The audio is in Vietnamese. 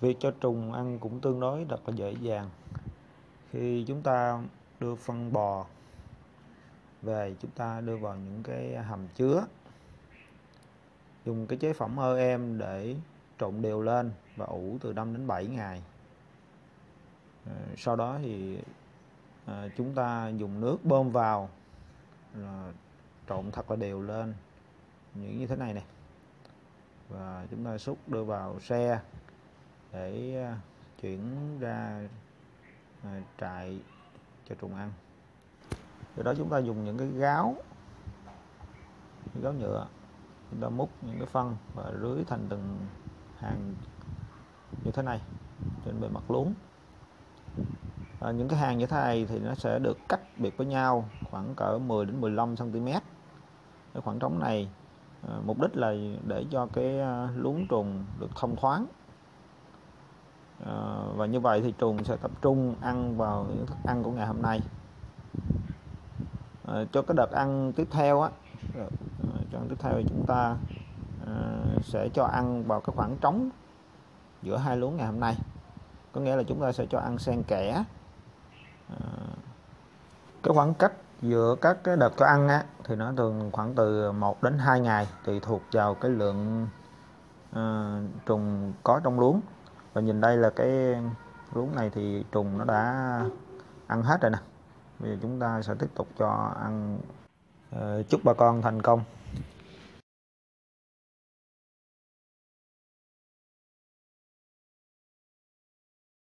việc cho trùng ăn cũng tương đối rất là dễ dàng. Khi chúng ta đưa phân bò về, chúng ta đưa vào những cái hầm chứa, dùng cái chế phẩm em để trộn đều lên và ủ từ 5 đến 7 ngày. Ờ, sau đó thì ờ, chúng ta dùng nước bơm vào trộn thật là đều lên, những như thế này này và chúng ta xúc đưa vào xe để à, chuyển ra à, trại cho trùng ăn từ đó chúng ta dùng những cái gáo những gáo nhựa chúng ta múc những cái phân và rưới thành từng hàng như thế này trên bề mặt luống. À, những cái hàng như thế này thì nó sẽ được cách biệt với nhau khoảng cỡ 10 đến 15 cm cái khoảng trống này à, mục đích là để cho cái à, luống trùng được thông thoáng à, và như vậy thì trùng sẽ tập trung ăn vào những thức ăn của ngày hôm nay. À, cho cái đợt ăn tiếp theo á ờ, cho ăn tiếp theo thì chúng ta à, sẽ cho ăn vào cái khoảng trống giữa hai luống ngày hôm nay. Có nghĩa là chúng ta sẽ cho ăn xen kẽ. À, cái khoảng cách giữa các cái đợt cho ăn á thì nó thường khoảng từ 1 đến 2 ngày tùy thuộc vào cái lượng uh, trùng có trong luống và nhìn đây là cái luống này thì trùng nó đã ăn hết rồi nè. Bây giờ chúng ta sẽ tiếp tục cho ăn ờ, chúc bà con thành công.